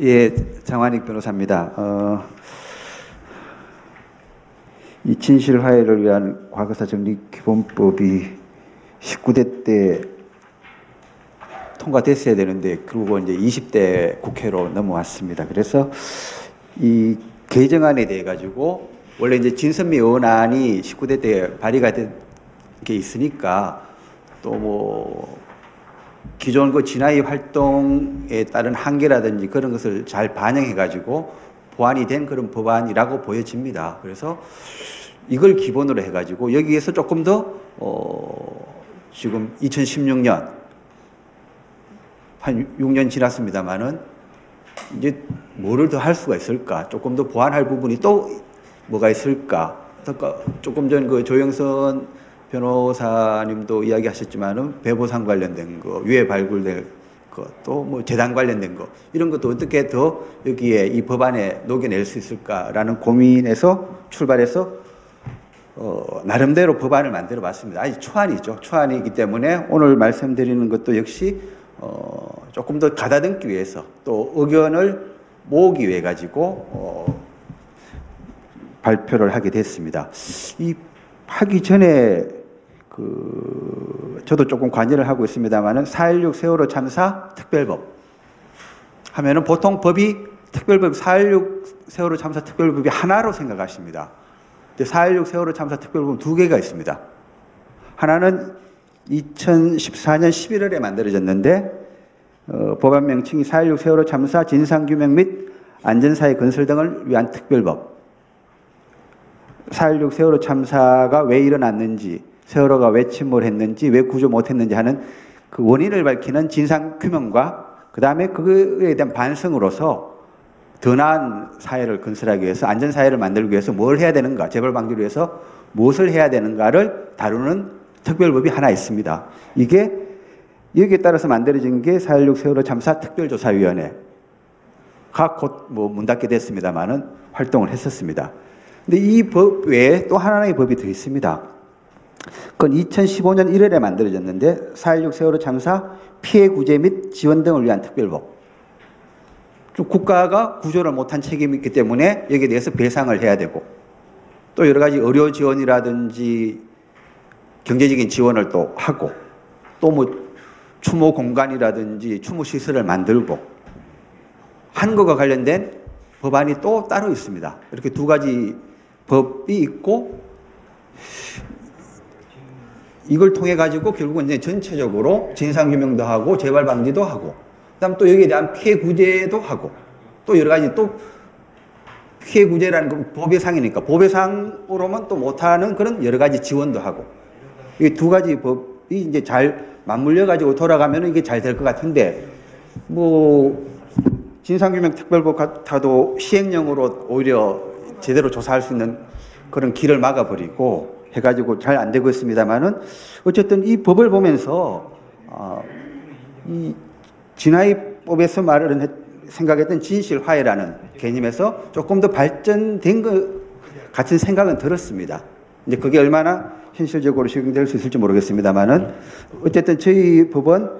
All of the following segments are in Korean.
예, 장환익 변호사입니다. 어, 이 진실 화해를 위한 과거사 정리 기본법이 19대 때 통과됐어야 되는데 그리고 이제 20대 국회로 넘어왔습니다. 그래서 이 개정안에 대해 가지고 원래 이제 진선미 의원안이 19대 때 발의가 된 게 있으니까 또뭐 기존 그 진화의 활동에 따른 한계라든지 그런 것을 잘 반영해 가지고 보완이 된 그런 법안이라고 보여집니다. 그래서 이걸 기본으로 해 가지고 여기에서 조금 더 어, 지금 2016년 한 6년 지났습니다만은 이제 뭐를 더 할 수가 있을까? 조금 더 보완할 부분이 또 뭐가 있을까? 조금 전 그 조영선 변호사님도 이야기하셨지만은 배보상 관련된 거, 유해 발굴될 것, 또 뭐 재단 관련된 거 이런 것도 어떻게 더 여기에 이 법안에 녹여낼 수 있을까라는 고민에서 출발해서 어, 나름대로 법안을 만들어 봤습니다. 아직 초안이죠. 초안이기 때문에 오늘 말씀드리는 것도 역시 어, 조금 더 가다듬기 위해서 또 의견을 모으기 위해 가지고 어, 발표를 하게 됐습니다. 이 하기 전에 그 저도 조금 관여를 하고 있습니다만은 4.16 세월호 참사 특별법 하면은 보통 법이 특별법 4.16 세월호 참사 특별법이 하나로 생각하십니다. 근데 4.16 세월호 참사 특별법 두 개가 있습니다. 하나는 2014년 11월에 만들어졌는데 어, 법안 명칭이 4.16 세월호 참사 진상규명 및 안전사회 건설 등을 위한 특별법 4.16 세월호 참사가 왜 일어났는지 세월호가 왜 침몰했는지 왜 구조 못했는지 하는 그 원인을 밝히는 진상 규명과 그 다음에 그거에 대한 반성으로서 더 나은 사회를 건설하기 위해서 안전 사회를 만들기 위해서 뭘 해야 되는가 재발 방지를 위해서 무엇을 해야 되는가를 다루는 특별법이 하나 있습니다. 이게 여기에 따라서 만들어진 게 4.16 세월호 참사 특별조사위원회가 곧뭐문 닫게 됐습니다만은 활동을 했었습니다. 근데 이 법 외에 또 하나의 법이 더 있습니다. 그건 2015년 1월에 만들어졌는데 4.16 세월호 참사 피해 구제 및 지원 등을 위한 특별법. 국가가 구조를 못한 책임이 있기 때문에 여기에 대해서 배상을 해야 되고 또 여러 가지 의료 지원이라든지 경제적인 지원을 또 하고 또 뭐 추모 공간이라든지 추모 시설을 만들고 한 것과 관련된 법안이 또 따로 있습니다. 이렇게 두 가지 법이 있고 이걸 통해 가지고 결국은 이제 전체적으로 진상 규명도 하고 재발 방지도 하고 그다음 또 여기에 대한 피해 구제도 하고 또 여러 가지 또 피해 구제라는 건 법의 상이니까 법의 상으로만 또 못하는 그런 여러 가지 지원도 하고 이 두 가지 법이 이제 잘 맞물려 가지고 돌아가면 이게 잘 될 것 같은데 뭐 진상규명 특별법 같아도 시행령으로 오히려 제대로 조사할 수 있는 그런 길을 막아버리고 해가지고 잘 안 되고 있습니다만은 어쨌든 이 법을 보면서 어, 이 진화의법에서 말을 생각했던 진실화해라는 개념에서 조금 더 발전된 것 같은 생각은 들었습니다. 이제 그게 얼마나 현실적으로 적용될 수 있을지 모르겠습니다만은 어쨌든 저희 법은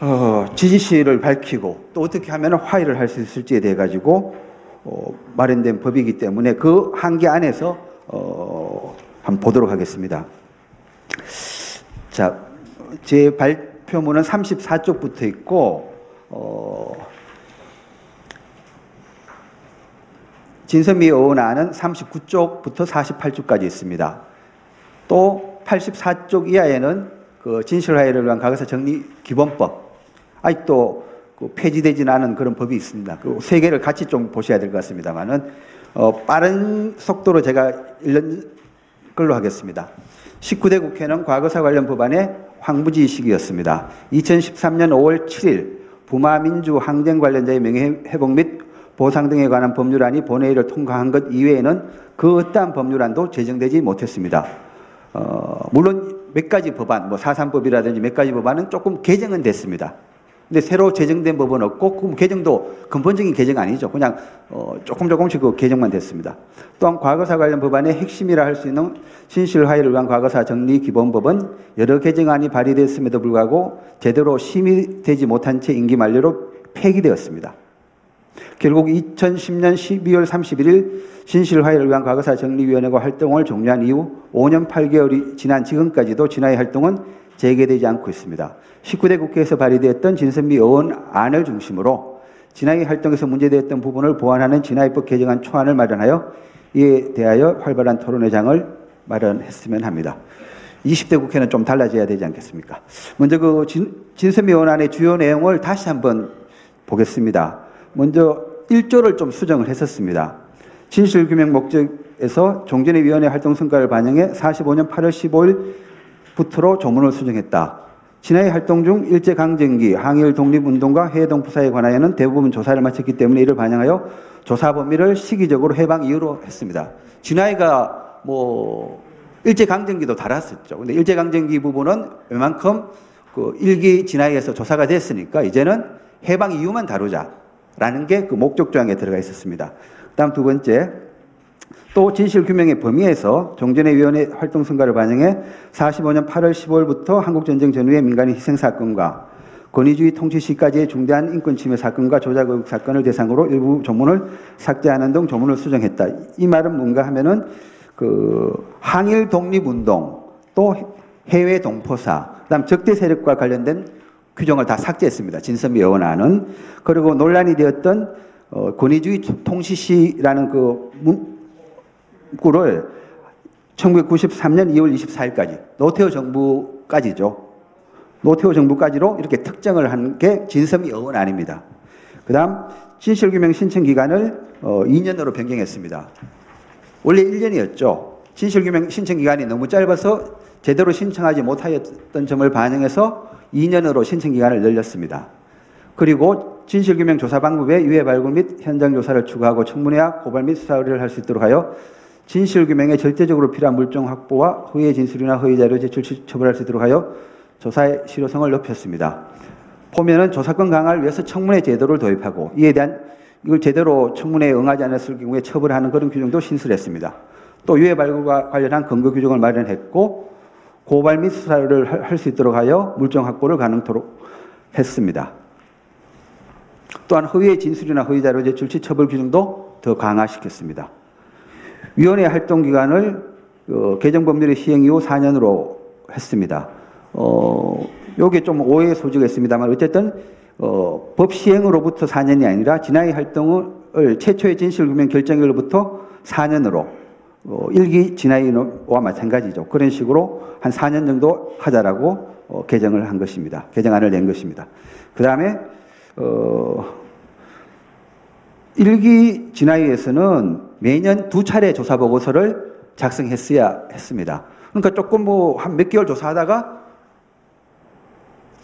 어, 지지시를 밝히고 또 어떻게 하면 화해를 할 수 있을지에 대해 가지고 어, 마련된 법이기 때문에 그 한계 안에서 어, 한번 보도록 하겠습니다. 자, 제 발표문은 34쪽부터 있고 어, 진선미 의원안은 39쪽부터 48쪽까지 있습니다. 또 84쪽 이하에는 그 진실화해를 위한 과거사 정리 기본법 아직도 그 폐지되지 않은 그런 법이 있습니다. 그 세 개를 같이 좀 보셔야 될 것 같습니다만은 어, 빠른 속도로 제가 읽는 걸로 하겠습니다. 19대 국회는 과거사 관련 법안의 황부지식이었습니다. 2013년 5월 7일 부마민주 항쟁 관련자의 명예회복 및 보상 등에 관한 법률안이 본회의를 통과한 것 이외에는 그 어떠한 법률안도 제정되지 못했습니다. 어, 물론 몇 가지 법안, 뭐 사산법이라든지 몇 가지 법안은 조금 개정은 됐습니다. 근데 새로 제정된 법은 없고 그 개정도 근본적인 개정 아니죠. 그냥 어, 조금 조금씩 그 개정만 됐습니다. 또한 과거사 관련 법안의 핵심이라 할 수 있는 신실화해를 위한 과거사 정리 기본법은 여러 개정안이 발의됐음에도 불구하고 제대로 심의되지 못한 채 임기 만료로 폐기되었습니다. 결국 2010년 12월 31일 신실화해를 위한 과거사 정리위원회가 활동을 종료한 이후 5년 8개월이 지난 지금까지도 진화의 활동은 재개되지 않고 있습니다. 19대 국회에서 발의되었던 진선미 의원 안을 중심으로 진화의 활동에서 문제되었던 부분을 보완하는 진화의법 개정안 초안을 마련하여 이에 대하여 활발한 토론회장을 마련했으면 합니다. 20대 국회는 좀 달라져야 되지 않겠습니까? 먼저 그 진, 진선미 의원안의 주요 내용을 다시 한번 보겠습니다. 먼저 1조를 좀 수정을 했었습니다. 진실규명 목적에서 종전의 위원회 활동 성과를 반영해 45년 8월 15일 부터로 조문을 수정했다. 진화의 활동 중 일제강점기 항일 독립운동과 해동부사에 관하여는 대부분 조사를 마쳤기 때문에 이를 반영하여 조사 범위를 시기적으로 해방 이유로 했습니다. 진화이가 뭐 일제강점기도 달았었죠. 근데 일제강점기 부분은 웬만큼 그 일기 진화에서 조사가 됐으니까 이제는 해방 이유만 다루자라는 게 그 목적 조항에 들어가 있었습니다. 다음 두 번째, 또 진실규명의 범위에서 종전의 위원회 활동 성과를 반영해 45년 8월 15일부터 한국전쟁 전후의 민간인 희생 사건과 권위주의 통치 시까지의 중대한 인권 침해 사건과 조작 의혹 사건을 대상으로 일부 조문을 삭제하는 등 조문을 수정했다. 이 말은 뭔가 하면은 그 항일 독립운동 또 해외 동포사, 그다음 적대 세력과 관련된 규정을 다 삭제했습니다. 진선미 의원안은 그리고 논란이 되었던 어, 권위주의 통치시라는 그 문 구를 1993년 2월 24일까지 노태우 정부까지죠. 노태우 정부까지로 이렇게 특정을 한 게 진섬이 의원 아닙니다. 그 다음 진실규명 신청 기간을 어, 2년으로 변경했습니다. 원래 1년이었죠. 진실규명 신청 기간이 너무 짧아서 제대로 신청하지 못하였던 점을 반영해서 2년으로 신청 기간을 늘렸습니다. 그리고 진실규명 조사 방법에 유해 발굴 및 현장 조사를 추구하고 청문회와 고발 및 수사 의뢰를 할 수 있도록 하여 진실규명에 절대적으로 필요한 물증 확보와 허위의 진술이나 허위 자료 제출 시 처벌할 수 있도록 하여 조사의 실효성을 높였습니다. 보면은 조사권 강화를 위해서 청문회 제도를 도입하고 이에 대한 이걸 제대로 청문회에 응하지 않았을 경우에 처벌하는 그런 규정도 신설했습니다. 또 유해 발굴과 관련한 근거 규정을 마련했고 고발 및 수사를 할 수 있도록 하여 물증 확보를 가능토록 했습니다. 또한 허위의 진술이나 허위 자료 제출 시 처벌 규정도 더 강화시켰습니다. 위원회 활동 기간을 어, 개정 법률의 시행 이후 4년으로 했습니다. 어, 요게 좀 오해의 소지가 있습니다만 어쨌든 어, 법 시행으로부터 4년이 아니라 진화의 활동을 최초의 진실규명 결정일로부터 4년으로 어, 일기 진화인과 마찬가지죠. 그런 식으로 한 4년 정도 하자라고 어, 개정을 한 것입니다. 개정안을 낸 것입니다. 그 다음에 어, 일기 진화위에서는 매년 두 차례 조사 보고서를 작성했어야 했습니다. 그러니까 조금 뭐 한 몇 개월 조사하다가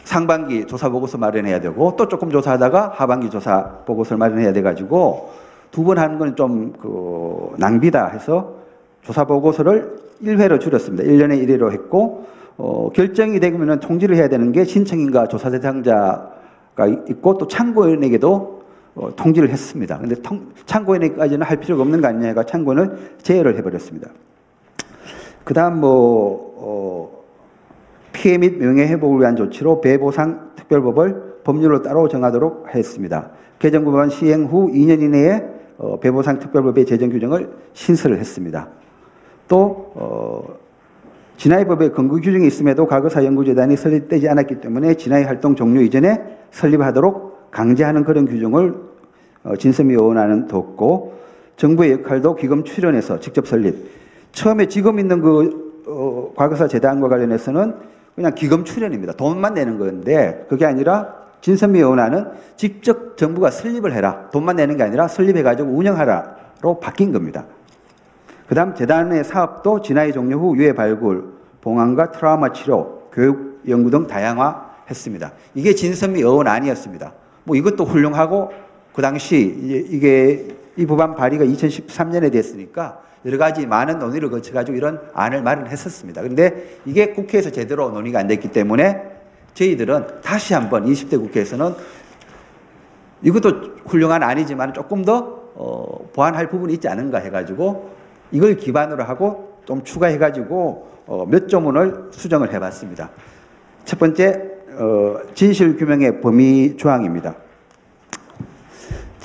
상반기 조사 보고서 마련해야 되고 또 조금 조사하다가 하반기 조사 보고서를 마련해야 돼 가지고 두 번 하는 건 좀 그 낭비다 해서 조사 보고서를 1회로 줄였습니다. 1년에 1회로 했고 어, 결정이 되면은 통지를 해야 되는 게 신청인과 조사 대상자가 있고 또 참고인에게도 어, 통지를 했습니다. 근데 통, 참고인에게까지는 할 필요가 없는 거 아니냐 해가 참고인을 제외를 해버렸습니다. 그 다음 뭐, 어, 피해 및 명예회복을 위한 조치로 배보상 특별법을 법률로 따로 정하도록 했습니다. 개정법안 시행 후 2년 이내에 어, 배보상 특별법의 제정 규정을 신설을 했습니다. 또 어, 진화의법에 근거 규정이 있음에도 과거사 연구재단이 설립되지 않았기 때문에 진화의 활동 종료 이전에 설립하도록 강제하는 그런 규정을 어, 진섬이 의원안은 뒀고 정부의 역할도 기금 출연해서 직접 설립. 처음에 지금 있는 그 어, 과거사 재단과 관련해서는 그냥 기금 출연입니다. 돈만 내는 건데 그게 아니라 진선미 의원안은 직접 정부가 설립을 해라. 돈만 내는 게 아니라 설립해가지고 운영하라로 바뀐 겁니다. 그 다음 재단의 사업도 진화의 종료 후 유해 발굴, 봉황과 트라우마 치료, 교육 연구 등 다양화했습니다. 이게 진선미 의원 아니었습니다. 뭐 이것도 훌륭하고 그 당시 이게 이 법안 발의가 2013년에 됐으니까 여러 가지 많은 논의를 거쳐가지고 이런 안을 마련했었습니다. 그런데 이게 국회에서 제대로 논의가 안 됐기 때문에 저희들은 다시 한번 20대 국회에서는 이것도 훌륭한 아니지만 조금 더 어, 보완할 부분이 있지 않은가 해가지고 이걸 기반으로 하고 좀 추가해가지고 어, 몇 조문을 수정을 해봤습니다. 첫 번째 어, 진실 규명의 범위 조항입니다.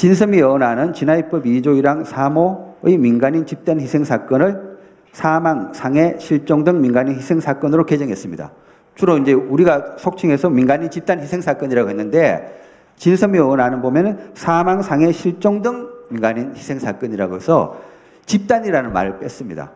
진섬이 언하는 진화입법 2조 1항 3호의 민간인 집단 희생 사건을 사망, 상해, 실종 등 민간인 희생 사건으로 개정했습니다. 주로 이제 우리가 속칭해서 민간인 집단 희생 사건이라고 했는데 진섬이 언하는 보면은 사망, 상해, 실종 등 민간인 희생 사건이라고 해서 집단이라는 말을 뺐습니다.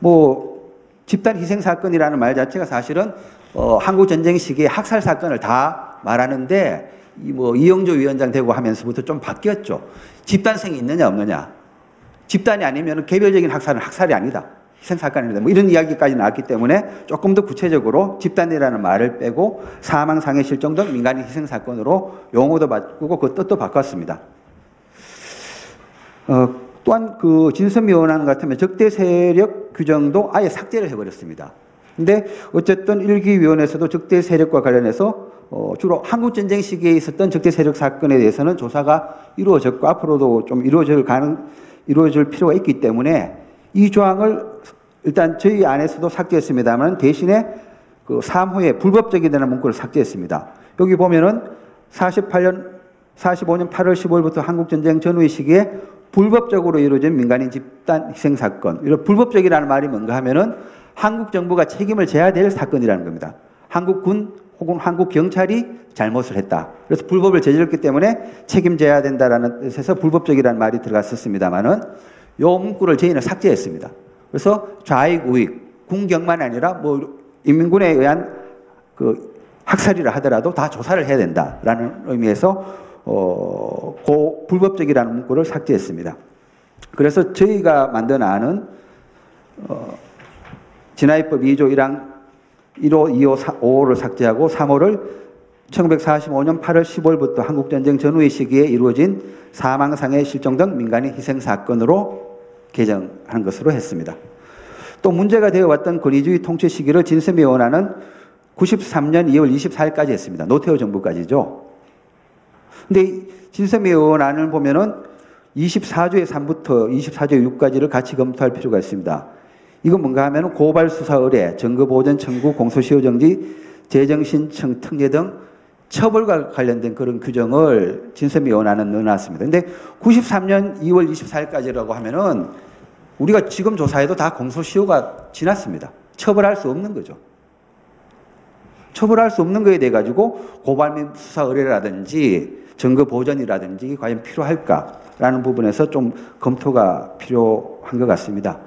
뭐 집단 희생 사건이라는 말 자체가 사실은 어, 한국 전쟁 시기의 학살 사건을 다 말하는데 이뭐 이영조 위원장 되고 하면서부터 좀 바뀌었죠. 집단성이 있느냐 없느냐. 집단이 아니면 개별적인 학살은 학살이 아니다. 희생 사건입니다. 뭐 이런 이야기까지 나왔기 때문에 조금 더 구체적으로 집단이라는 말을 빼고 사망, 상해, 실종 등 민간인 희생 사건으로 용어도 바꾸고 그 뜻도 바꿨습니다. 어, 또한 그 진섬위원회 같으면 적대 세력 규정도 아예 삭제를 해버렸습니다. 근데 어쨌든 일기위원회에서도 적대 세력과 관련해서 어, 주로 한국 전쟁 시기에 있었던 적대 세력 사건에 대해서는 조사가 이루어졌고 앞으로도 좀 이루어질 가능, 이루어질 필요가 있기 때문에 이 조항을 일단 저희 안에서도 삭제했습니다만 대신에 그 3호에 불법적이라는 문구를 삭제했습니다. 여기 보면은 48년, 45년 8월 15일부터 한국 전쟁 전후의 시기에 불법적으로 이루어진 민간인 집단 희생 사건. 이런 불법적이라는 말이 뭔가 하면은 한국 정부가 책임을 져야 될 사건이라는 겁니다. 한국군 혹은 한국 경찰이 잘못을 했다. 그래서 불법을 저질렀기 때문에 책임져야 된다라는 뜻에서 불법적이라는 말이 들어갔었습니다만은 요 문구를 저희는 삭제했습니다. 그래서 좌익 우익 군경만 아니라 뭐 인민군에 의한 그 학살이라 하더라도 다 조사를 해야 된다라는 의미에서 어, 고 불법적이라는 문구를 삭제했습니다. 그래서 저희가 만든 안은 어, 진화입법 2조 1항 1호, 2호, 5호를 삭제하고 3호를 1945년 8월 15일부터 한국전쟁 전후의 시기에 이루어진 사망 상해 실종 등 민간인 희생 사건으로 개정한 것으로 했습니다. 또 문제가 되어 왔던 권위주의 통치 시기를 진섬이 원하는 93년 2월 24일까지 했습니다. 노태우 정부까지죠. 근데 진섬이 원안을 보면은 24조의 3부터 24조의 6까지를 같이 검토할 필요가 있습니다. 이건 뭔가 하면 고발 수사 의뢰, 증거 보전 청구, 공소시효 정지, 재정 신청 특례 등 처벌과 관련된 그런 규정을 원하는 넣어놨습니다. 근데 93년 2월 24일까지라고 하면은 우리가 지금 조사해도 다 공소시효가 지났습니다. 처벌할 수 없는 거죠. 처벌할 수 없는 거에 대해 가지고 고발 및 수사 의뢰라든지 증거 보전이라든지 과연 필요할까라는 부분에서 좀 검토가 필요한 것 같습니다.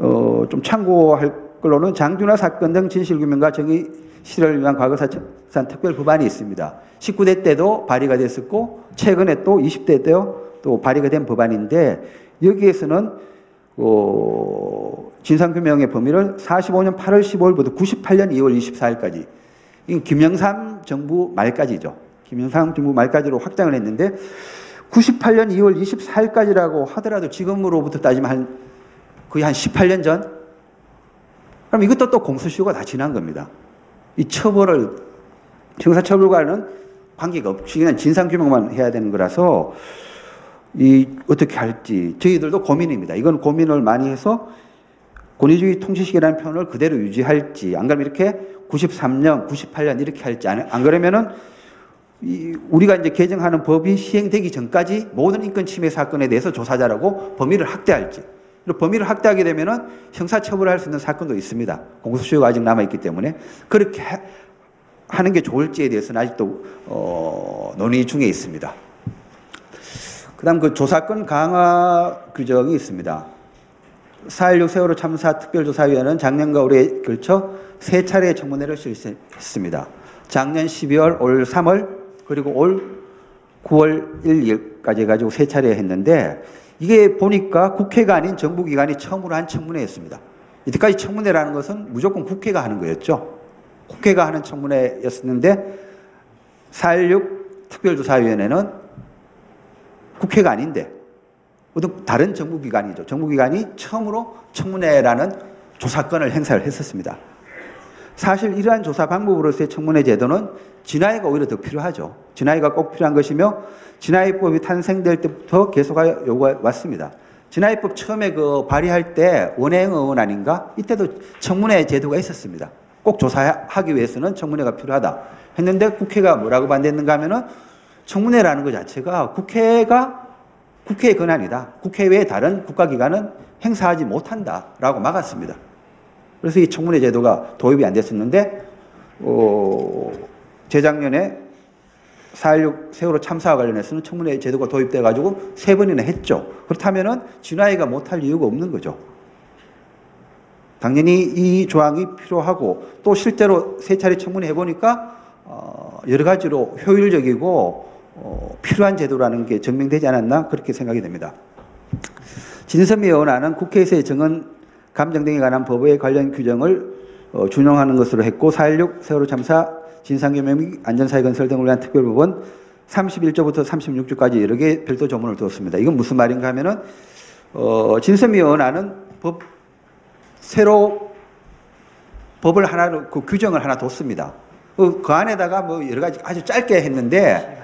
어, 좀 참고할 걸로는 장준하 사건 등 진실규명과 정의 실현을 위한 과거사산 특별 법안이 있습니다. 19대 때도 발의가 됐었고 최근에 또 20대 때도 또 발의가 된 법안인데 여기에서는 어, 진상규명의 범위를 45년 8월 15일부터 98년 2월 24일까지 김영삼 정부 말까지죠. 김영삼 정부 말까지로 확장을 했는데 98년 2월 24일까지라고 하더라도 지금으로부터 따지면 한 거의 한 18년 전? 그럼 이것도 또 공소시효가 다 지난 겁니다. 이 처벌을 형사처벌과는 관계가 없이 그냥 진상규명만 해야 되는 거라서 이 어떻게 할지 저희들도 고민입니다. 이건 고민을 많이 해서 권위주의 통치식이라는 표현을 그대로 유지할지 안 그러면 이렇게 93년, 98년 이렇게 할지 안, 안 그러면은 이 우리가 이제 개정하는 법이 시행되기 전까지 모든 인권 침해 사건에 대해서 조사자라고 범위를 확대할지 범위를 확대하게 되면은 형사처벌할 수 있는 사건도 있습니다. 공소시효가 아직 남아있기 때문에 그렇게 하는 게 좋을지에 대해서는 아직도 어, 논의 중에 있습니다. 그 다음 그 조사권 강화 규정이 있습니다. 4.16 세월호 참사 특별조사위원회는 작년과 올해에 걸쳐 세 차례 청문회를 실시했습니다. 작년 12월, 올 3월, 그리고 올 9월 1일까지 해가지고 세 차례 했는데 이게 보니까 국회가 아닌 정부기관이 처음으로 한 청문회였습니다. 이때까지 청문회라는 것은 무조건 국회가 하는 거였죠. 국회가 하는 청문회였었는데 4.16 특별조사위원회는 국회가 아닌데 어떤 다른 정부기관이죠. 정부기관이 처음으로 청문회라는 조사권을 행사를 했었습니다. 사실 이러한 조사 방법으로서의 청문회 제도는 진화위가 오히려 더 필요하죠. 진화위가 꼭 필요한 것이며 진화위법이 탄생될 때부터 계속하여 요구가 왔습니다. 진화위법 처음에 그 발의할 때 원행 의원 아닌가? 이때도 청문회 제도가 있었습니다. 꼭 조사하기 위해서는 청문회가 필요하다. 했는데 국회가 뭐라고 반대했는가 하면은 청문회라는 것 자체가 국회가 국회의 권한이다. 국회 외에 다른 국가기관은 행사하지 못한다 라고 막았습니다. 그래서 이 청문회 제도가 도입이 안 됐었는데 어, 재작년에 4.16 세월호 참사와 관련해서는 청문회 제도가 도입돼 가지고 세 번이나 했죠. 그렇다면은 진화위가 못할 이유가 없는 거죠. 당연히 이 조항이 필요하고 또 실제로 세 차례 청문회 해보니까 어, 여러 가지로 효율적이고 어, 필요한 제도라는 게 증명되지 않았나 그렇게 생각이 됩니다. 진선미 의원안은 국회에서의 정은 감정 등에 관한 법의 관련 규정을 어, 준용하는 것으로 했고 4.16 세월호 참사 진상규명 및 안전사회 건설 등을 위한 특별법은 31조부터 36조까지 여러 개 별도 조문을 두었습니다. 이건 무슨 말인가 하면은 어, 의원안은 법 새로 법을 하나 그 규정을 하나 뒀습니다. 그, 그 안에다가 뭐 여러 가지 아주 짧게 했는데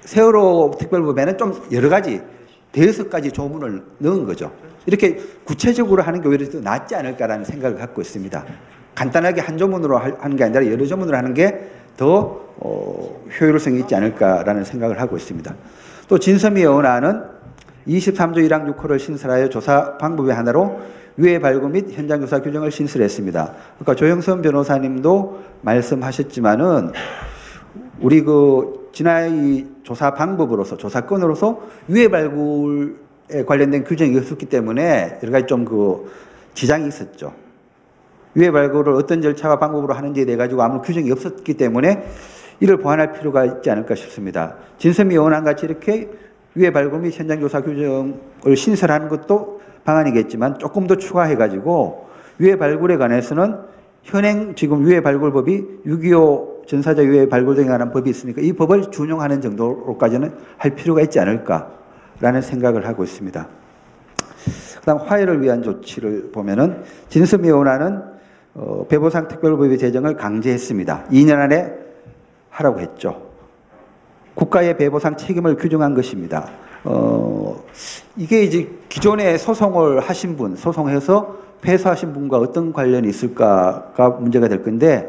세월호 특별법에는 좀 여러 가지 대여섯 가지 조문을 넣은 거죠. 이렇게 구체적으로 하는 게 오히려 더 낫지 않을까라는 생각을 갖고 있습니다. 간단하게 한 조문으로 하는 게 아니라 여러 조문으로 하는 게더 어, 효율성이 있지 않을까라는 생각을 하고 있습니다. 또 진섬이 의원안은 23조 1항 6호를 신설하여 조사 방법의 하나로 유해 발굴 및 현장 조사 규정을 신설했습니다. 그러니까 조영선 변호사님도 말씀하셨지만은 우리 그 진화의 조사 방법으로서 조사건으로서 유해 발굴에 관련된 규정이 없었기 때문에 여러 가지 좀 그 지장이 있었죠. 유해 발굴을 어떤 절차와 방법으로 하는지에 대해 가지고 아무 규정이 없었기 때문에 이를 보완할 필요가 있지 않을까 싶습니다. 진섬이 의원안 같이 이렇게 유해 발굴 및 현장 조사 규정을 신설하는 것도 방안이겠지만 조금 더 추가해 가지고 유해 발굴에 관해서는 현행 지금 유해 발굴법이 6.25 전사자 유해 발굴 등에 관한 법이 있으니까 이 법을 준용하는 정도로까지는 할 필요가 있지 않을까라는 생각을 하고 있습니다. 그다음 화해를 위한 조치를 보면은 원하는 어, 배보상 특별법의 제정을 강제했습니다. 2년 안에 하라고 했죠. 국가의 배보상 책임을 규정한 것입니다. 어, 이게 이제 기존에 소송을 하신 분, 소송해서 패소하신 분과 어떤 관련이 있을까가 문제가 될 건데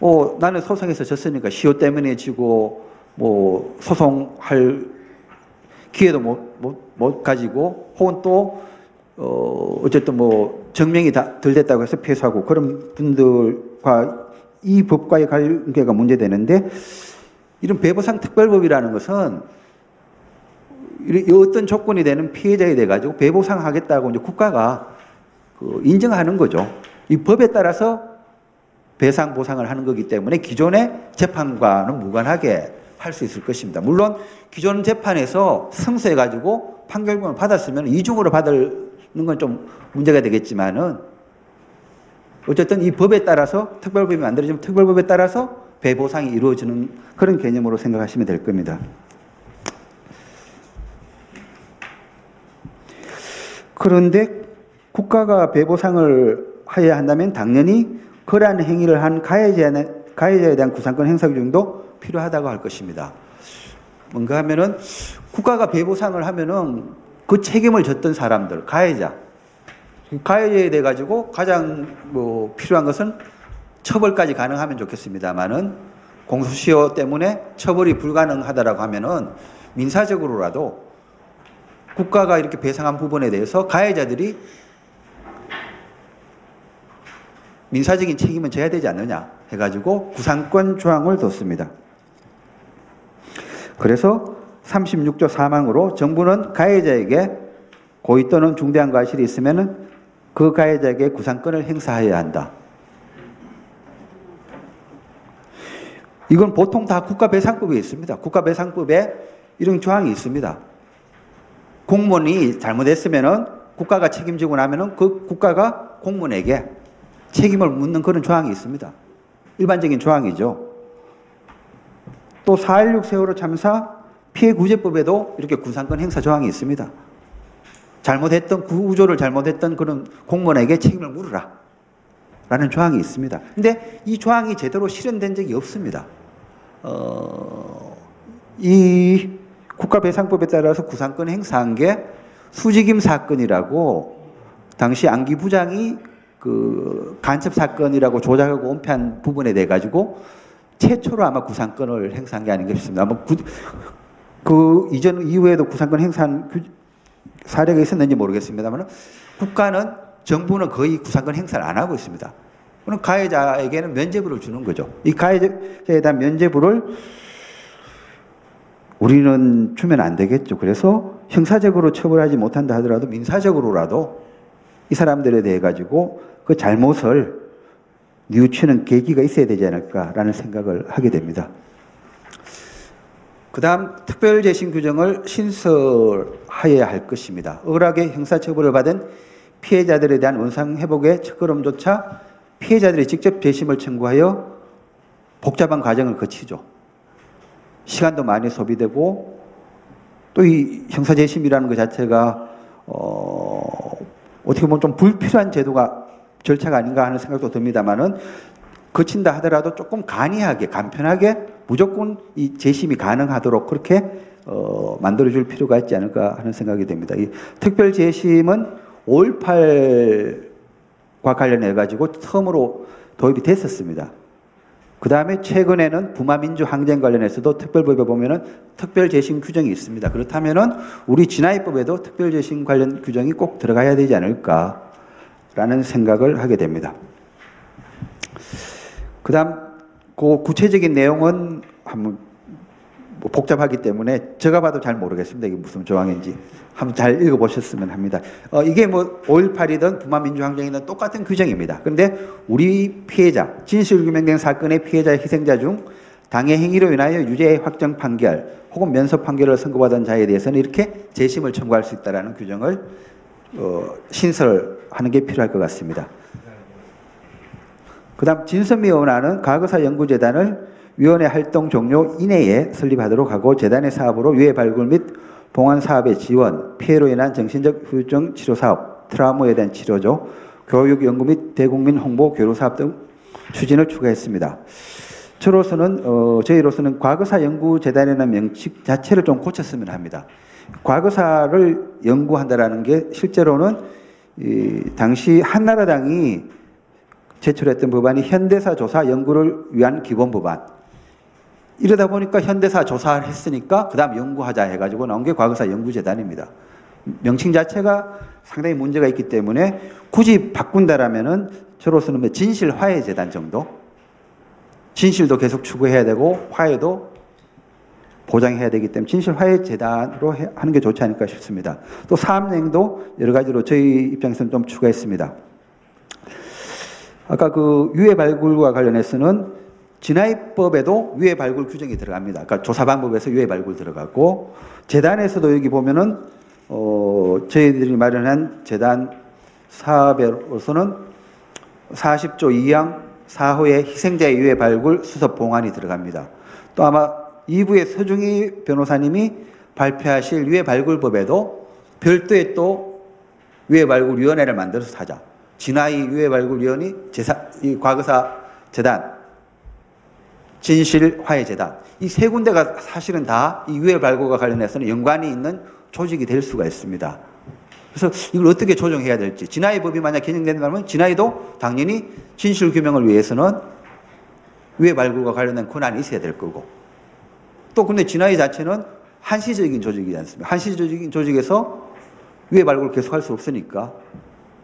어, 나는 소송에서 졌으니까 시효 때문에 지고 뭐 소송할 기회도 못, 못, 못 가지고 혹은 또 어, 어쨌든 뭐 증명이 다 덜 됐다고 해서 패소하고 그런 분들과 이 법과의 관계가 문제되는데 이런 배보상 특별법이라는 것은 어떤 조건이 되는 피해자에 돼 가지고 배보상 하겠다고 이제 국가가 그 인정하는 거죠. 이 법에 따라서 배상 보상을 하는 거기 때문에 기존의 재판과는 무관하게 할 수 있을 것입니다. 물론 기존 재판에서 승소해 가지고 판결문을 받았으면 이중으로 받 는 건 좀 문제가 되겠지만은 어쨌든 이 법에 따라서 특별법이 만들어지면 특별법에 따라서 배보상이 이루어지는 그런 개념으로 생각하시면 될 겁니다. 그런데 국가가 배보상을 하여야 한다면 당연히 그러한 행위를 한 가해자에, 가해자에 대한 구상권 행사 규정도 필요하다고 할 것입니다. 뭔가 하면은 국가가 배보상을 하면은 그 책임을 졌던 사람들, 가해자, 가해자에 대해 가지고 가장 뭐 필요한 것은 처벌까지 가능하면 좋겠습니다만은 공소시효 때문에 처벌이 불가능하다라고 하면은 민사적으로라도 국가가 이렇게 배상한 부분에 대해서 가해자들이 민사적인 책임은 져야 되지 않느냐 해가지고 구상권 조항을 뒀습니다. 그래서 36조 4망으로 정부는 가해자에게 고의 또는 중대한 과실이 있으면 그 가해자에게 구상권을 행사해야 한다. 이건 보통 다 국가배상법에 있습니다. 국가배상법에 이런 조항이 있습니다. 공무원이 잘못했으면 국가가 책임지고 나면 그 국가가 공무원에게 책임을 묻는 그런 조항이 있습니다. 일반적인 조항이죠. 또 4.16 세월호 참사 피해 구제법에도 이렇게 구상권 행사 조항이 있습니다. 잘못했던 구조를 잘못했던 그런 공무원에게 책임을 물으라. 라는 조항이 있습니다. 근데 이 조항이 제대로 실현된 적이 없습니다. 어, 이 국가배상법에 따라서 구상권 행사한 게 수직임 사건이라고 당시 안기 부장이 그 간첩 사건이라고 조작하고 은폐한 부분에 대해 가지고 최초로 아마 구상권을 행사한 게 아닌가 싶습니다. 아마 구, 그 이전 이후에도 구상권 행사한 사례가 있었는지 모르겠습니다만 국가는 정부는 거의 구상권 행사를 안 하고 있습니다. 그럼 가해자에게는 면죄부를 주는 거죠. 이 가해자에 대한 면죄부를 우리는 주면 안 되겠죠. 그래서 형사적으로 처벌하지 못한다 하더라도 민사적으로라도 이 사람들에 대해 가지고 그 잘못을 뉘우치는 계기가 있어야 되지 않을까라는 생각을 하게 됩니다. 그 다음 특별재심 규정을 신설하여야 할 것입니다. 억울하게 형사처벌을 받은 피해자들에 대한 원상 회복의 첫걸음조차 피해자들이 직접 재심을 청구하여 복잡한 과정을 거치죠. 시간도 많이 소비되고 또 이 형사재심이라는 것 자체가 어, 어떻게 보면 좀 불필요한 제도가 절차가 아닌가 하는 생각도 듭니다만은 거친다 하더라도 조금 간이하게 간편하게 무조건 이 재심이 가능하도록 그렇게 어, 만들어줄 필요가 있지 않을까 하는 생각이 됩니다. 이 특별 재심은 5.18과 관련해 가지고 처음으로 도입이 됐었습니다. 그 다음에 최근에는 부마민주 항쟁 관련해서도 특별법에 보면은 특별재심 규정이 있습니다. 그렇다면은 우리 진화법에도 특별재심 관련 규정이 꼭 들어가야 되지 않을까라는 생각을 하게 됩니다. 그 다음, 그 구체적인 내용은 한번 뭐 복잡하기 때문에 제가 봐도 잘 모르겠습니다. 이게 무슨 조항인지. 한번 잘 읽어보셨으면 합니다. 어, 이게 뭐 5.18이든 부마민주항쟁이든 똑같은 규정입니다. 그런데 우리 피해자, 진실규명된 사건의 피해자 희생자 중 당해 행위로 인하여 유죄 확정 판결 혹은 면소 판결을 선고받은 자에 대해서는 이렇게 재심을 청구할 수 있다는 규정을 어, 신설하는 게 필요할 것 같습니다. 그 다음 진선미원화는 과거사 연구재단을 위원회 활동 종료 이내에 설립하도록 하고 재단의 사업으로 유해 발굴 및 봉안 사업의 지원, 피해로 인한 정신적 후유증 치료 사업, 트라우마에 대한 치료죠. 교육 연구 및 대국민 홍보 교류 사업 등 추진을 추가했습니다. 저로서는 어, 저희로서는 과거사 연구재단이라는 명칭 자체를 좀 고쳤으면 합니다. 과거사를 연구한다라는 게 실제로는 이, 당시 한나라당이 제출했던 법안이 현대사 조사 연구를 위한 기본 법안. 이러다 보니까 현대사 조사를 했으니까 그 다음 연구하자 해가지고 나온 게 과거사 연구재단입니다. 명칭 자체가 상당히 문제가 있기 때문에 굳이 바꾼다라면은 저로서는 뭐 진실화해재단 정도? 진실도 계속 추구해야 되고 화해도 보장해야 되기 때문에 진실화해재단으로 하는 게 좋지 않을까 싶습니다. 또 사업행도 여러 가지로 저희 입장에서는 좀 추가했습니다. 아까 그 유해 발굴과 관련해서는 진화입법에도 유해 발굴 규정이 들어갑니다. 그러니까 조사 방법에서 유해 발굴 들어가고 재단에서도 여기 보면은 어 저희들이 마련한 재단 사업으로서는 40조 2항 4호의 희생자의 유해 발굴 수습 봉안이 들어갑니다. 또 아마 2부의 서중희 변호사님이 발표하실 유해 발굴법에도 별도의 또 유해 발굴 위원회를 만들어서 하자. 진화이 유해 발굴 위원이 제사 이 과거사 재단 진실화해재단 이 세 군데가 사실은 다 이 유해 발굴과 관련해서는 연관이 있는 조직이 될 수가 있습니다. 그래서 이걸 어떻게 조정해야 될지 진화의 법이 만약 개정된다면 진화의도 당연히 진실 규명을 위해서는 유해 발굴과 관련된 권한이 있어야 될 거고 또 근데 진화의 자체는 한시적인 조직이지 않습니까? 한시적인 조직에서 유해 발굴을 계속할 수 없으니까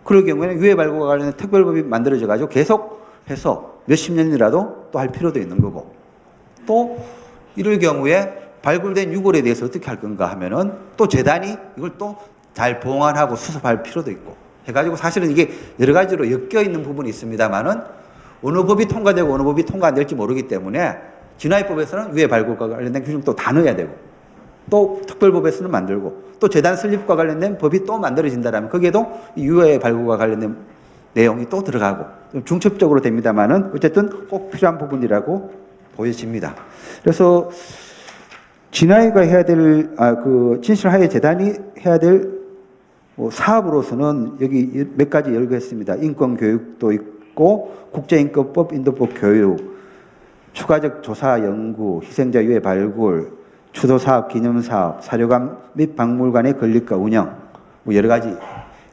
그럴 경우에는 유해 발굴과 관련된 특별법이 만들어져 가지고 계속 해서 몇십 년이라도 또 할 필요도 있는 거고 또 이럴 경우에 발굴된 유골에 대해서 어떻게 할 건가 하면은 또 재단이 이걸 또 잘 보완하고 수습할 필요도 있고 해가지고 사실은 이게 여러 가지로 엮여 있는 부분이 있습니다만은 어느 법이 통과되고 어느 법이 통과 안 될지 모르기 때문에 진화법에서는 유해 발굴과 관련된 규정 또 다 넣어야 되고 또 특별법에서는 만들고 또 재단 설립과 관련된 법이 또 만들어진다면 거기에도 유해 발굴과 관련된 내용이 또 들어가고 중첩적으로 됩니다만은 어쨌든 꼭 필요한 부분이라고 보여집니다. 그래서 진화이가 해야 될, 아, 그, 진실화해 재단이 해야 될 뭐 사업으로서는 여기 몇 가지 열거했습니다. 인권 교육도 있고, 있고 국제인권법, 인도법 교육, 추가적 조사 연구, 희생자 유해 발굴, 추도 사업, 기념 사업, 사료관 및 박물관의 건립과 운영, 뭐 여러 가지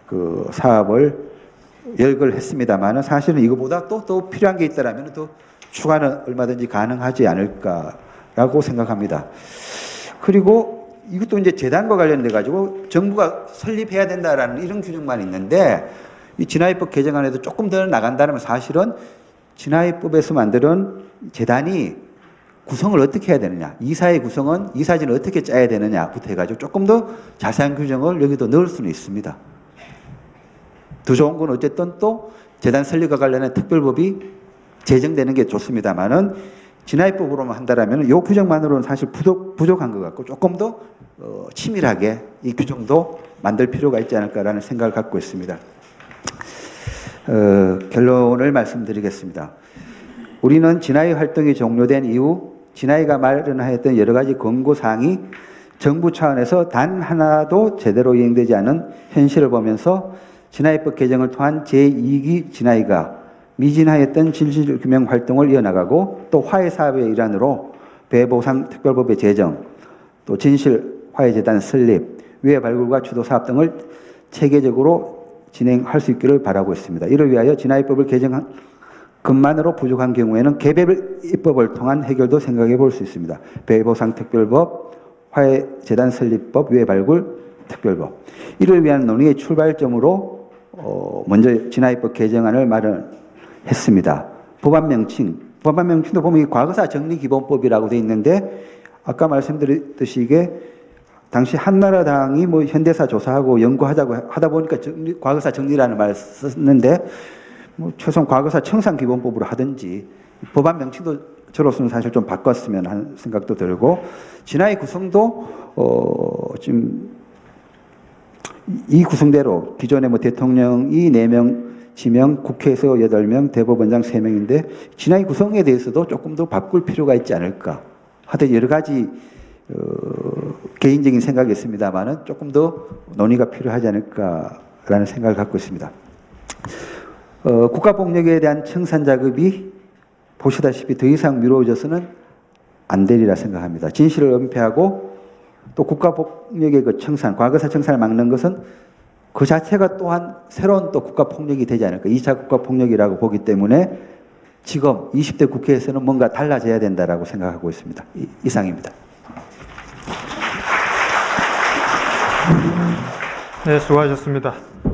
그 사업을 열거를 했습니다만은 사실은 이거보다 또, 또 필요한 게 있다라면 또 추가는 얼마든지 가능하지 않을까라고 생각합니다. 그리고 이것도 이제 재단과 관련돼 가지고 정부가 설립해야 된다라는 이런 규정만 있는데 이 진화입법 개정안에도 조금 더 나간다면 사실은 진화입법에서 만드는 재단이 구성을 어떻게 해야 되느냐, 이사의 구성은 이사진을 어떻게 짜야 되느냐부터 해가지고 조금 더 자세한 규정을 여기도 넣을 수는 있습니다. 더 좋은 건 어쨌든 또 재단 설립과 관련한 특별법이 제정되는 게 좋습니다만은 진화입법으로만 한다라면 이 규정만으로는 사실 부족, 부족한 것 같고 조금 더 어, 치밀하게 이 규정도 만들 필요가 있지 않을까라는 생각을 갖고 있습니다. 어, 결론을 말씀드리겠습니다. 우리는 진화의 활동이 종료된 이후 진화이가 마련하였던 여러 가지 권고 사항이 정부 차원에서 단 하나도 제대로 이행되지 않은 현실을 보면서 진화입법 개정을 통한 제2기 진화이가 미진하였던 진실규명 활동을 이어나가고 또 화해 사업의 일환으로 배보상 특별법의 제정, 또 진실화해재단 설립, 위해 발굴과 추도 사업 등을 체계적으로 진행할 수 있기를 바라고 있습니다. 이를 위하여 진화입법을 개정한 것만으로 부족한 경우에는 개별 입법을 통한 해결도 생각해 볼 수 있습니다. 배보상 특별법, 화해재단 설립법, 위해 발굴 특별법. 이를 위한 논의의 출발점으로 어, 먼저 진화입법 개정안을 마련했습니다. 법안 명칭, 법안 명칭도 보면 과거사 정리기본법이라고 되어 있는데 아까 말씀드렸듯이 이게 당시 한나라당이 뭐 현대사 조사하고 연구하자고 하다 보니까 정리, 과거사 정리라는 말을 썼는데 뭐 최소한 과거사 청산 기본법으로 하든지 법안 명칭도 저로서는 사실 좀 바꿨으면 하는 생각도 들고 진화의 구성도 어 지금 이 구성대로 기존의 뭐 대통령이 4명 지명, 국회에서 8명, 대법원장 3명인데 진화의 구성에 대해서도 조금 더 바꿀 필요가 있지 않을까 하여튼 여러 가지 어, 개인적인 생각이 있습니다만은 조금 더 논의가 필요하지 않을까라는 생각을 갖고 있습니다. 어, 국가폭력에 대한 청산 작업이 보시다시피 더 이상 미뤄져서는 안 되리라 생각합니다. 진실을 은폐하고 또 국가폭력의 그 청산, 과거사 청산을 막는 것은 그 자체가 또한 새로운 또 국가폭력이 되지 않을까. 2차 국가폭력이라고 보기 때문에 지금 20대 국회에서는 뭔가 달라져야 된다라고 생각하고 있습니다. 이상입니다. 네, 수고하셨습니다.